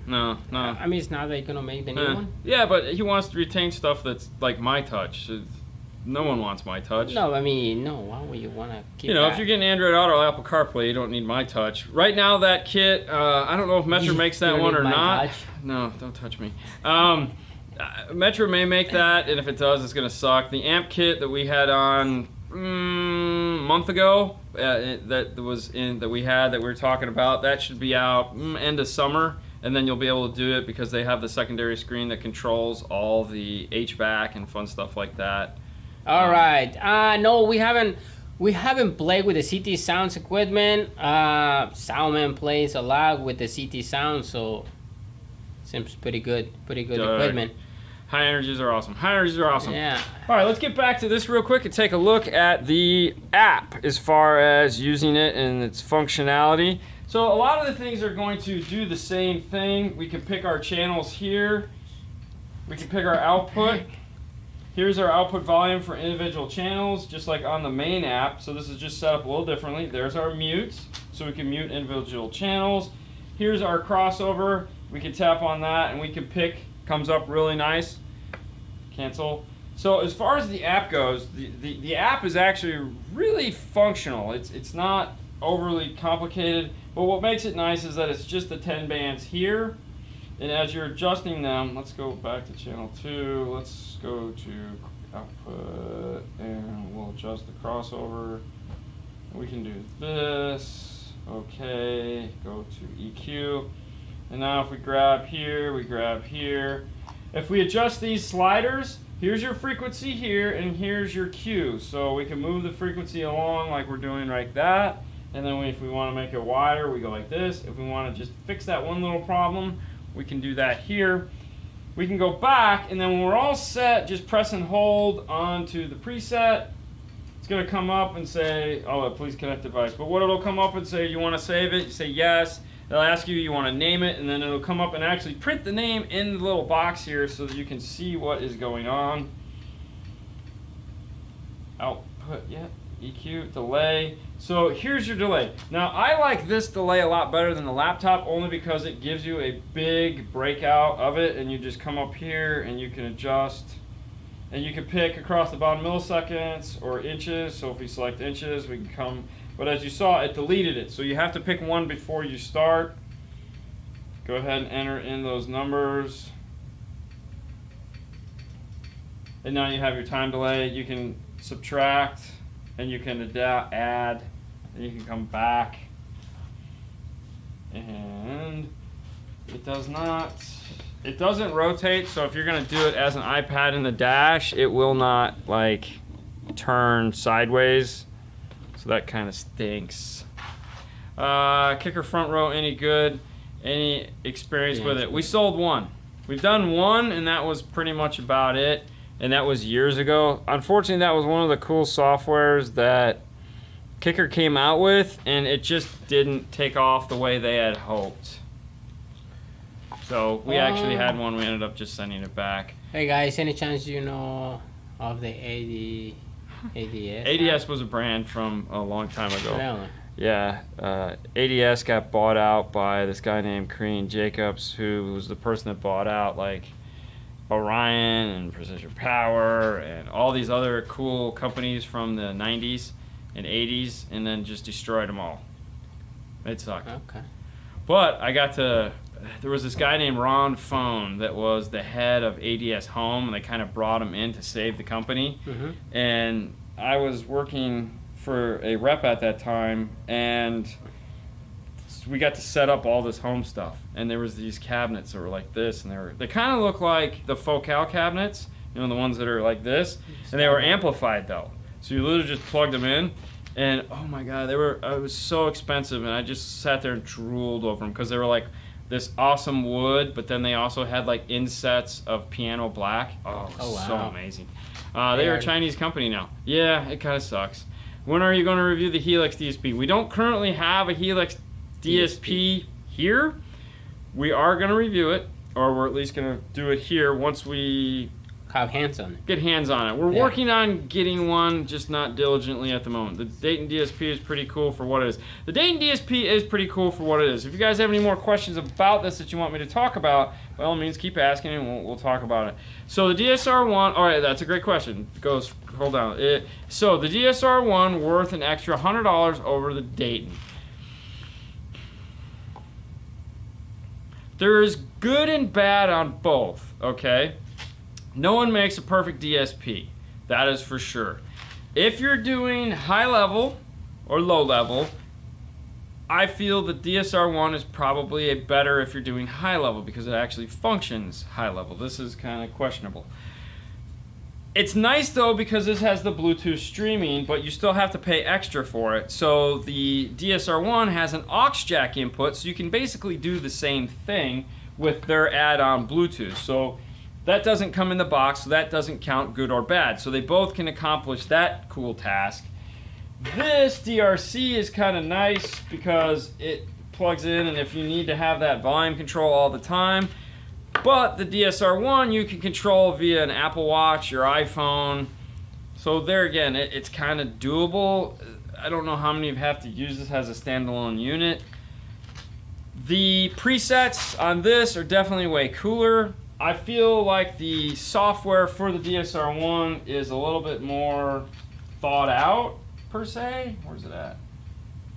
no, no. I mean, it's not like gonna make the new Eh. one. Yeah, but he wants to retain stuff that's like my touch. It's- No one wants my touch. No, I mean, no. Why would you wanna keep? You know, that? if you're getting Android Auto or Apple CarPlay, you don't need my touch. Right now, that kit, uh, I don't know if Metra makes that one or not. touch? No, don't touch me. Um, Metra may make that, and if it does, it's gonna suck. The amp kit that we had on mm, a month ago, uh, that was in that we had that we were talking about, that should be out mm, end of summer, and then you'll be able to do it because they have the secondary screen that controls all the HVAC and fun stuff like that. All right. Uh, no, we haven't. We haven't played with the CT Sounds equipment. Uh, Soundman plays a lot with the CT Sound, so seems pretty good. Pretty good Alright. equipment. High energies are awesome. High energies are awesome. Yeah. All right, let's get back to this real quick and take a look at the app as far as using it and its functionality. So a lot of the things are going to do the same thing. We can pick our channels here. We can pick our output. Here's our output volume for individual channels, just like on the main app. So this is just set up a little differently. There's our mutes, so we can mute individual channels. Here's our crossover. We can tap on that and we can pick, comes up really nice. Cancel. So as far as the app goes, the, the, the app is actually really functional. It's, it's not overly complicated, but what makes it nice is that it's just the 10 bands here. And as you're adjusting them, let's go back to channel 2. Let's go to output and we'll adjust the crossover. We can do this. Okay, go to EQ. And now if we grab here, we grab here. If we adjust these sliders, here's your frequency here and here's your Q. So we can move the frequency along like we're doing like that. And then if we want to make it wider, we go like this. If we want to just fix that one little problem, we can do that here. We can go back and then when we're all set, just press and hold onto the preset. It's gonna come up and say, oh, please connect device. But what it'll come up and say, you wanna save it? You say yes. It'll ask you, you wanna name it, and then it'll come up and actually print the name in the little box here so that you can see what is going on. Output, yeah, EQ, delay. So here's your delay. Now I like this delay a lot better than the laptop only because it gives you a big breakout of it and you just come up here and you can adjust and you can pick across the bottom milliseconds or inches. So if we select inches, we can come, but as you saw, it deleted it. So you have to pick one before you start. Go ahead and enter in those numbers. And now you have your time delay. You can subtract and you can adapt, add, and you can come back. And it does not, it doesn't rotate, so if you're gonna do it as an iPad in the dash, it will not like turn sideways. So that kind of stinks. Uh, kicker front row, any good? Any experience with it? We sold one. We've done one, and that was pretty much about it. And that was years ago. Unfortunately, that was one of the cool softwares that Kicker came out with, and it just didn't take off the way they had hoped. So we actually Oh. had one. We ended up just sending it back. Hey guys, any chance you know of the AD, ADS? ADS was a brand from a long time ago. Really? Yeah, uh, ADS got bought out by this guy named Kareen Jacobs, who was the person that bought out like Orion and Precision Power and all these other cool companies from the 90s and 80s, and then just destroyed them all. It sucked. Okay. But I got to. There was this guy named Ron Phone that was the head of ADS Home, and they kind of brought him in to save the company Mm-hmm. and I was working for a rep at that time, and we got to set up all this home stuff. And there was these cabinets that were like this, and they were they kind of look like the Focal cabinets, you know, the ones that are like this, and they were amplified though. So you literally just plugged them in, and oh my god, they were it was so expensive, and I just sat there and drooled over them because they were like this awesome wood, but then they also had like insets of piano black. Oh, Oh, so amazing. Uh, they They are are- a Chinese company now. Yeah, it kind of sucks. When are you going to review the Helix DSP? We don't currently have a Helix DSP, here. We are going to review it, or we're at least going to do it here once we Have hands on it. get hands on it. We're Yeah. working on getting one, just not diligently at the moment. The Dayton DSP is pretty cool for what it is. The Dayton DSP is pretty cool for what it is. If you guys have any more questions about this that you want me to talk about, by all means, keep asking and we'll, we'll talk about it. So the DSR1, all right, that's a great question. Goes, hold on. It, so the DSR1 worth an extra hundred dollars over the Dayton. There is good and bad on both. Okay. No one makes a perfect DSP. That is for sure. If you're doing high level or low level, I feel the DSR1 is probably a better if you're doing high level because it actually functions high level. This is kind of questionable. It's nice though because this has the Bluetooth streaming, but you still have to pay extra for it. So the DSR1 has an aux jack input, so you can basically do the same thing with their add-on Bluetooth. So that doesn't come in the box, so that doesn't count good or bad. So they both can accomplish that cool task. This DRC is kind of nice because it plugs in, and if you need to have that volume control all the time, but the DSR1 you can control via an Apple Watch, your iPhone. So there again, it, it's kind of doable. I don't know how many of you have to use this as a standalone unit. The presets on this are definitely way cooler. I feel like the software for the DSR1 is a little bit more thought out per se. Where's it at?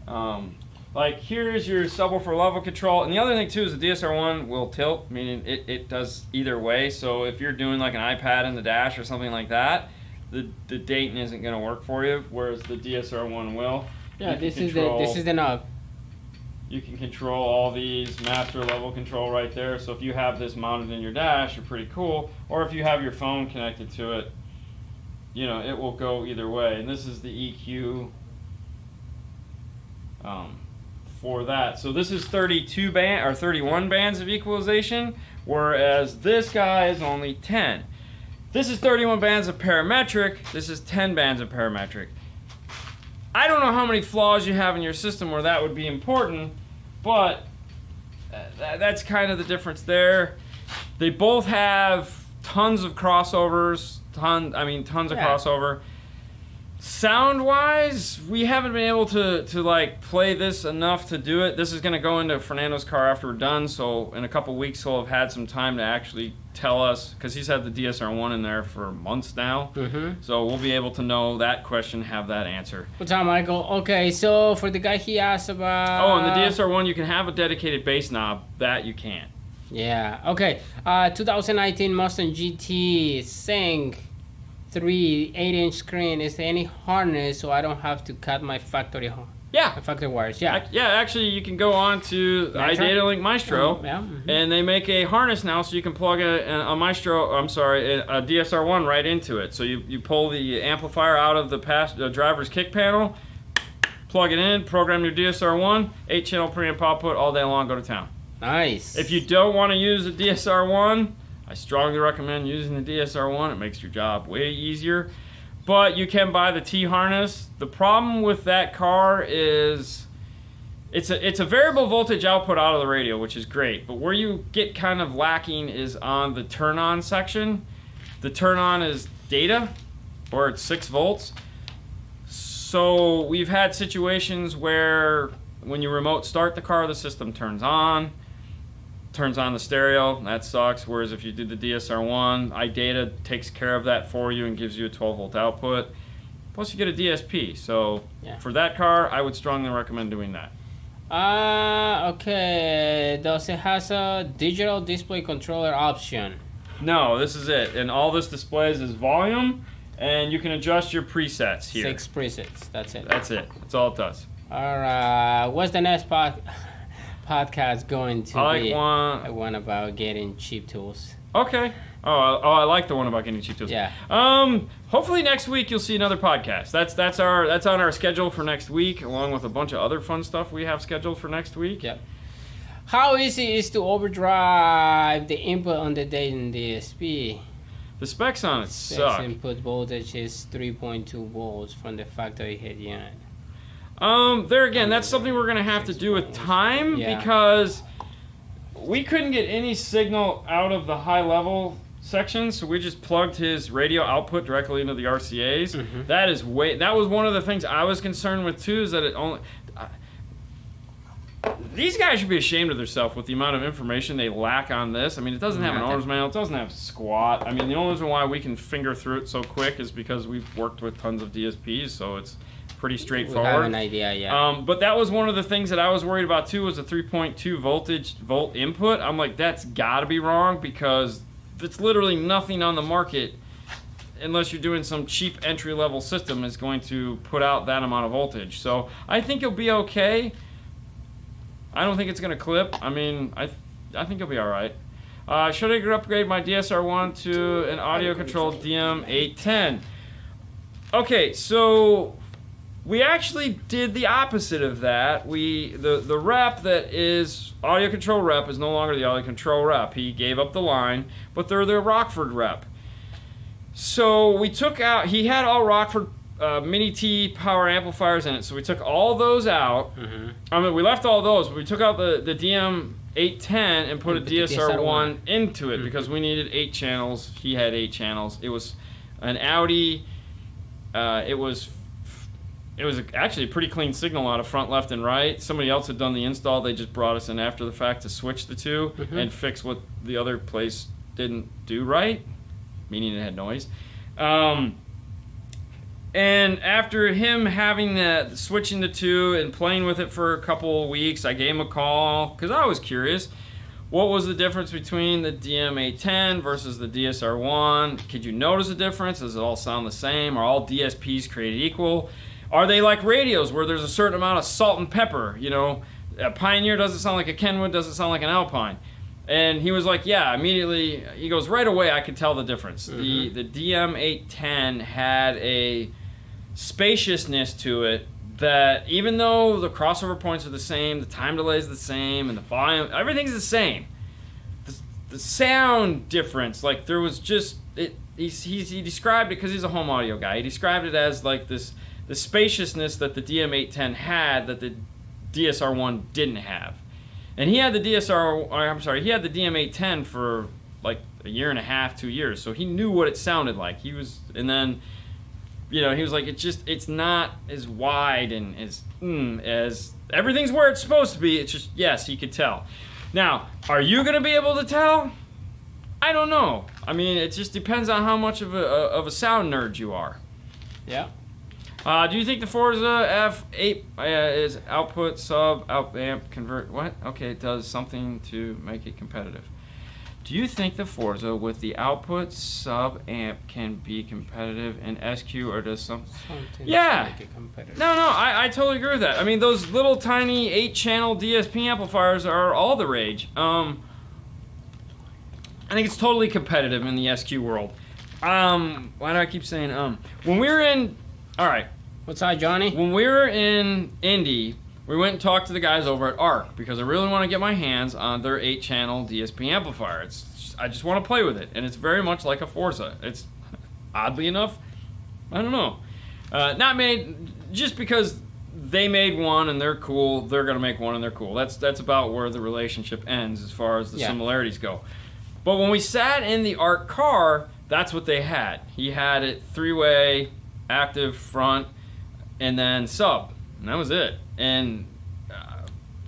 Um, like here's your subwoofer level control, and the other thing too is the DSR1 will tilt, meaning it, it does either way. So if you're doing like an iPad in the dash or something like that, the the Dayton isn't going to work for you, whereas the DSR1 will. Yeah, You this is the this is the knob. You can control all these master level control right there. So if you have this mounted in your dash, you're pretty cool. Or if you have your phone connected to it, you know, it will go either way. And this is the EQ um, for that. So this is 32 band or 31 bands of equalization, whereas this guy is only 10. This is 31 bands of parametric. This is 10 bands of parametric. I don't know how many flaws you have in your system where that would be important, but uh, that's kind of the difference there. They both have tons of crossovers, ton I mean tons of crossover. Sound wise, we haven't been able to to like play this enough to do it. This is going to go into Fernando's car after we're done, so in a couple weeks he'll have had some time to actually tell us cuz he's had the DSR1 in there for months now. Mm-hmm. So we'll be able to know that question, have that answer. What's up, Michael? Okay, so for the guy he asked about. Oh, and the DSR1, you can have a dedicated bass knob. That you can't. Yeah. Okay. Uh, 2019 Mustang GT Sync 3 8-inch screen. Is there any harness so I don't have to cut my factory ho- Yeah. factory wires? Yeah. Ac- Yeah, actually, you can go on to Maestro? iData Maestro, Yeah. mhm. and they make a harness now, so you can plug a, a Maestro. I'm sorry, a, a DSR1 right into it. So you, you pull the amplifier out of the past the driver's kick panel, plug it in, program your DSR1, 8 channel preamp output all day long, go to town. Nice. If you don't want to use a DSR1, I strongly recommend using the DSR1. It makes your job way easier. But you can buy the T harness. The problem with that car is it's a it's a variable voltage output out of the radio, which is great. But where you get kind of lacking is on the turn on section. The turn on is data, or it's six volts. So we've had situations where when you remote start the car, the system turns on, turns on the stereo. That sucks. Whereas if you do the DSR1, iData takes care of that for you and gives you a 12 volt output. Plus, you get a DSP. So Yeah. for that car, I would strongly recommend doing that. Ah, okay. Does it has a digital display controller option? No, this is it. And all this displays is volume, and you can adjust your presets here. Six presets. That's it. That's it. That's all it does. All right. What's the next pod- [LAUGHS] podcast going to I like be? one. I one about getting cheap tools. Okay. Oh, I- oh, I like the one about getting cheap tools. Yeah. Um. Hopefully next week you'll see another podcast. That's that's our that's on our schedule for next week, along with a bunch of other fun stuff we have scheduled for next week. Yep. How easy is to overdrive the input on the Dayton DSP? The specs on it Says suck. input voltage is 3.2 volts from the factory head unit. Um. There again, that's something we're gonna have to do with time Yeah. because we couldn't get any signal out of the high level section, so we just plugged his radio output directly into the RCA's. Mhm. That is way. That was one of the things I was concerned with too. Is that it only. These guys should be ashamed of themselves with the amount of information they lack on this. I mean, it doesn't have an owner's manual. It doesn't have squat. I mean, the only reason why we can finger through it so quick is because we've worked with tons of DSPs, so it's pretty We have straightforward. an idea, yeah. Um, but that was one of the things that I was worried about too was a 3.2 voltage volt input. I'm like, that's got to be wrong because it's literally nothing on the market unless you're doing some cheap entry level system is going to put out that amount of voltage. So I think you'll be okay. I don't think it's going to clip. I mean, I I think you'll be all right. Uh, should I upgrade my DSR1 to an audio controlled DM810? Okay, so we actually did the opposite of that. We the the rep that is audio control rep is no longer the audio control rep. He gave up the line, but they're the Rockford rep. So we took out. He had all Rockford uh, Mini T power amplifiers in it. So we took all those out. hmm I mean, we left all those, but we took out the the DM 810 and put a And the DSR1 DSR1 into it Mhm. because we needed eight channels. He had eight channels. It was an Audi. Uh, it was it was actually a pretty clean signal out of front, left, and right. Somebody else had done the install. They just brought us in after the fact to switch the 2 Mhm. and fix what the other place didn't do right, meaning it had noise. Um, and after him having that switching the two and playing with it for a couple of weeks, I gave him a call because I was curious. What was the difference between the DM810 versus the DSR1? Could you notice a difference? Does it all sound the same? Are all DSPs created equal? Are they like radios where there's a certain amount of salt and pepper? You know, a Pioneer doesn't sound like a Kenwood, doesn't sound like an Alpine. And he was like, "Yeah." Immediately, he goes, "Right away, I could tell the difference. The mm-hmm. the DM810 had a spaciousness to it that even though the crossover points are the same, the time delay is the same, and the volume, everything's the same. The, the sound difference, like there was just it. He's, he's, he described it because he's a home audio guy. He described it as like this the spaciousness that the DM810 had that the DSR1 didn't have. And he had the DSR, or I'm sorry, he had the DM810 for like a year and a half, two years. So he knew what it sounded like. He was, and then, you know, he was like, it's just, it's not as wide and as, mm, as everything's where it's supposed to be. It's just, yes, he could tell. Now, are you going to be able to tell? I don't know. I mean, it just depends on how much of a, of a sound nerd you are. Yeah. Uh, do you think the Forza F8 uh, is output sub out amp convert? What? Okay, it does something to make it competitive. Do you think the Forza with the output sub amp can be competitive in SQ or does some? Something Yeah. make it. No, no, I, I totally agree with that. I mean, those little tiny eight-channel DSP amplifiers are all the rage. Um, I think it's totally competitive in the SQ world. Um, why do I keep saying um? When we were in, all right, What's up, Johnny? when we were in Indy, we went and talked to the guys over at ARC because I really want to get my hands on their eight-channel DSP amplifier. It's I just want to play with it, and it's very much like a Forza. It's oddly enough, I don't know, uh, not made just because they made one and they're cool. They're gonna make one and they're cool. That's that's about where the relationship ends as far as the Yeah. similarities go. But when we sat in the ARC car, that's what they had. He had it three-way, active front, and then sub, and that was it. And uh,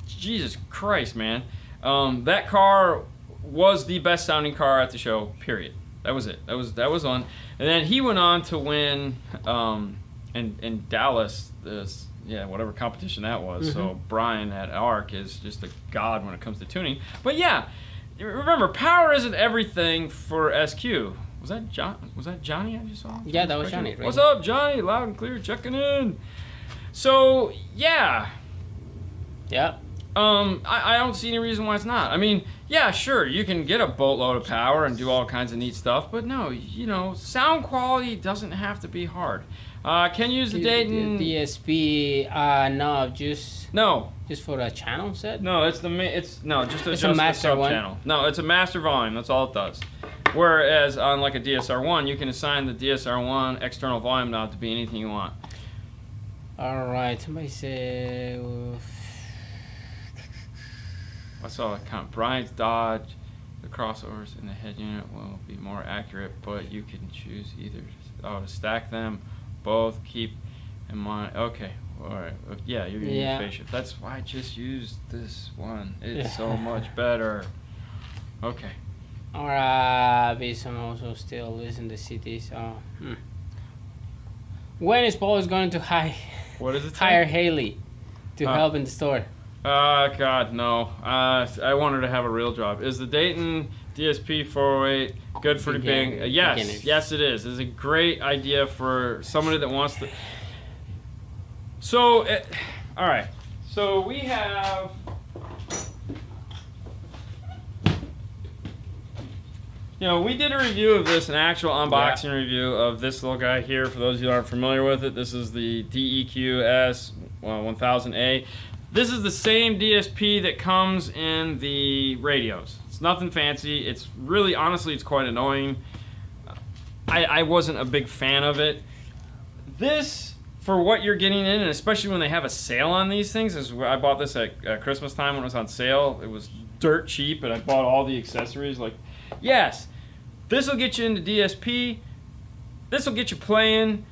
Jesus Christ, man, um, that car was the best sounding car at the show. Period. That was it. That was that was on. And then he went on to win um, in in Dallas. This yeah, whatever competition that was. So Brian at ARC is just a god when it comes to tuning. But yeah, remember, power isn't everything for SQ. Was that John? Was that Johnny? I just saw. Yeah, that was Johnny, right? What's up, Johnny? Loud and clear, checking in. So yeah, Yeah. um, I, I don't see any reason why it's not. I mean, yeah, sure, you can get a boatload of power and do all kinds of neat stuff, but no, you know, sound quality doesn't have to be hard. Uh, can you use the Dayton? DSP, uh, no, just no, just for a channel set. no, it's the ma- it's no, just It's a adjust the master sub channel. No, it's a master volume. That's all it does. Whereas on like a DSR one, you can assign the DSR one external volume knob to be anything you want. All right. Somebody say. I saw a comment. Brian's Dodge, the crossovers in the head unit will be more accurate, but you can choose either. Oh, to stack them both. Keep in mind. Okay, all right. Uh, Yeah, you're using Yeah. phase. That's why I just used this one. It's so [LAUGHS] much better. Okay. Or uh, also still lives in the city. So. Hmm. When is Paul is going to hi- What is it? hire Haley to Uh, help in the store? Uh, God, no. Uh, I want her to have a real job. Is the Dayton DSP 408 good for the Begin- big? Uh, yes, beginners. yes, it is. It's a great idea for somebody that wants to. So, it, all right. So we have. You know, we did a review of this, an actual unboxing review of this little guy here. For those of you who aren't familiar with it, this is the DEQS 1000A. This is the same DSP that comes in the radios. It's nothing fancy. It's really, honestly, it's quite annoying. I, I wasn't a big fan of it. This, for what you're getting in, and especially when they have a sale on these things, is I bought this at uh, Christmas time when it was on sale. It was dirt cheap, and I bought all the accessories. Like, yes, this will get you into DSP. This will get you playing.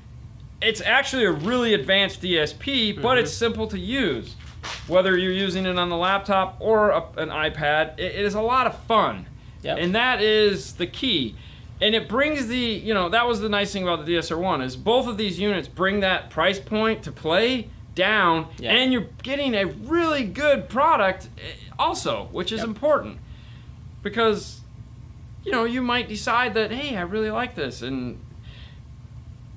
It's actually a really advanced DSP, but Mhm. it's simple to use. Whether you're using it on the laptop or a, an iPad, it, it is a lot of fun. Yep. And that is the key. And it brings the, you know, that was the nice thing about the DSR1 is both of these units bring that price point to play down Yeah. and you're getting a really good product eh, also, which is Yep. important. Because you know, you might decide that hey, I really like this and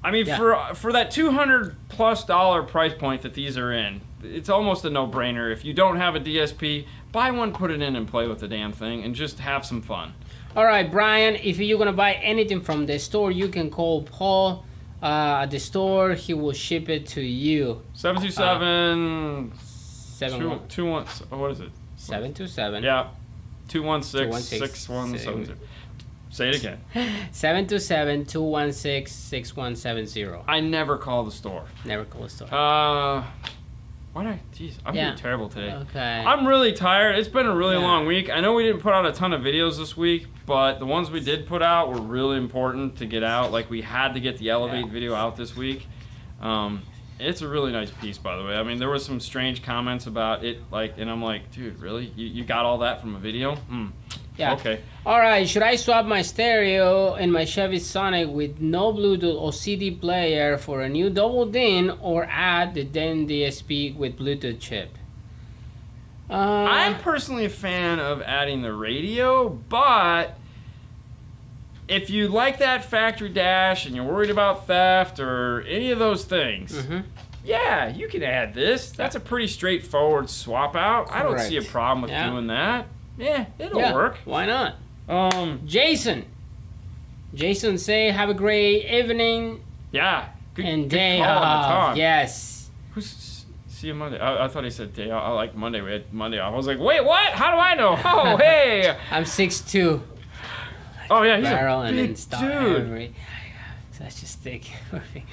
I mean Yeah. for for that 200 plus dollar price point that these are in, it's almost a no-brainer. If you don't have a DSP, buy one, put it in and play with the damn thing and just have some fun. All right, Brian. If you're gonna buy anything from the store, you can call Paul uh, at the store. He will ship it to you. 727 Seven two, one two one, what is it? seven two seven. Yeah. 216 216 6170. Say it again. [LAUGHS] 727-216-6170. I never call the store. Never call the store. Uh, why did I? Jeez, I'm Yeah. doing terrible today. Okay. I'm really tired. It's been a really Yeah. long week. I know we didn't put out a ton of videos this week, but the ones we did put out were really important to get out. Like we had to get the Elevate Yeah. video out this week. Um, it's a really nice piece, by the way. I mean, there was some strange comments about it, like, and I'm like, dude, really? You, you got all that from a video? Hmm. yeah. Okay. All right. Should I swap my stereo and my Chevy Sonic with no Bluetooth or CD player for a new double DIN, or add the DIN DSP with Bluetooth chip? Uh, I'm personally a fan of adding the radio, but if you like that factory dash and you're worried about theft or any of those things, mhm. yeah, you can add this. That's a pretty straightforward swap out. I don't see a problem with Yeah. doing that. Yeah, it'll Yeah, work. Why not? Um, Jason. Jason say have a great evening. yeah, Good, and good day call on the off. Yes. Who's see you Monday? I, I thought he said day. off. I like Monday. We had Monday off. I was like, wait, what? How do I know? Oh, hey. [LAUGHS] I'm six two. Oh yeah, he's barrel a and big then stop dude. Such a stick.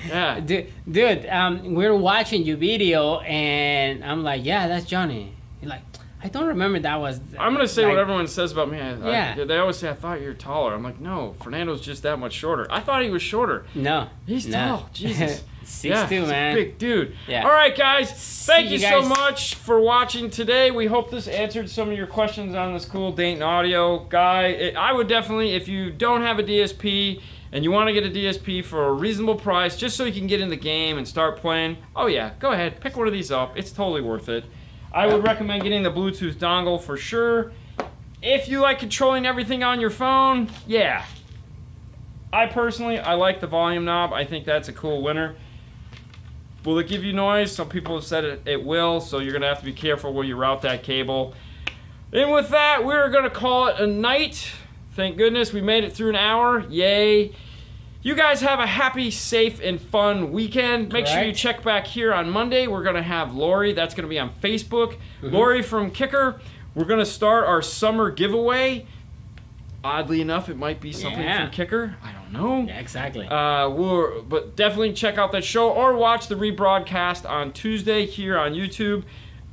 Yeah. dude, dude um, we're watching your video and I'm like, yeah, that's Johnny. He's like, I don't remember that was. I'm gonna say like, what everyone says about me. I, I- Yeah. they always say I thought you were taller. I'm like, no, Fernando's just that much shorter. I thought he was shorter. No. He's no. tall. [LAUGHS] Jesus. Six yeah, two, man. big dude. Yeah. All right, guys. Thank you you, so much for watching today. We hope this answered some of your questions on this cool Dayton audio guy. It, I would definitely, if you don't have a DSP and you want to get a DSP for a reasonable price, just so you can get in the game and start playing, oh yeah, go ahead, pick one of these up. It's totally worth it. I would recommend getting the Bluetooth dongle for sure. If you like controlling everything on your phone, yeah. I personally, I like the volume knob. I think that's a cool winner. Will it give you noise? Some people have said it, it will, so you're to have to be careful where you route that cable. And with that, we're to call it a night. Thank goodness we made it through an hour. Yay. You guys have a happy, safe, and fun weekend. Make sure you check back here on Monday. We're going to have Lori. That's going to be on Facebook. Lori from Kicker. We're going to start our summer giveaway. Oddly enough, it might be something Yeah. from Kicker. I don't know. Yeah, exactly. Uh, we're, but definitely check out that show or watch the rebroadcast on Tuesday here on YouTube.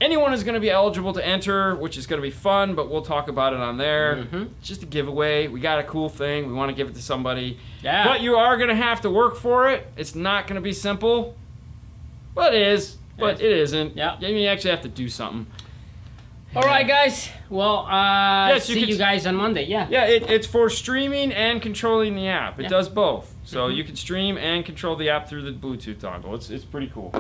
Anyone is going to be eligible to enter, which is going to be fun, but we'll talk about it on there. Mhm. Just a giveaway. We got a cool thing. We want to give it to somebody. yeah. But you are going to have to work for it. It's not going to be simple. But it is. But Yes. it isn't. Yeah. You actually have to do something. All right, guys. Well, uh, Yes, you see you guys on Monday. Yeah. Yeah, it, it's for streaming and controlling the app. It Yeah. does both. So Mhm. you can stream and control the app through the Bluetooth dongle. It's, it's pretty cool.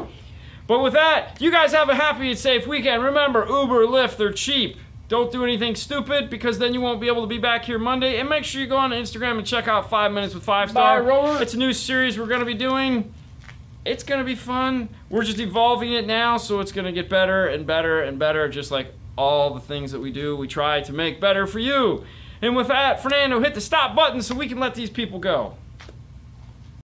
But with that, you guys have a happy and safe weekend. Remember, Uber, Lyft, they're cheap. Don't do anything stupid because then you won't be able to be back here Monday. And make sure you go on Instagram and check out Five Minutes with Five Star. Bye. It's a new series we're going to be doing. It's going to be fun. We're just evolving it now, so it's going to get better and better and better, just like all the things that we do. We try to make better for you. And with that, Fernando, hit the stop button so we can let these people go.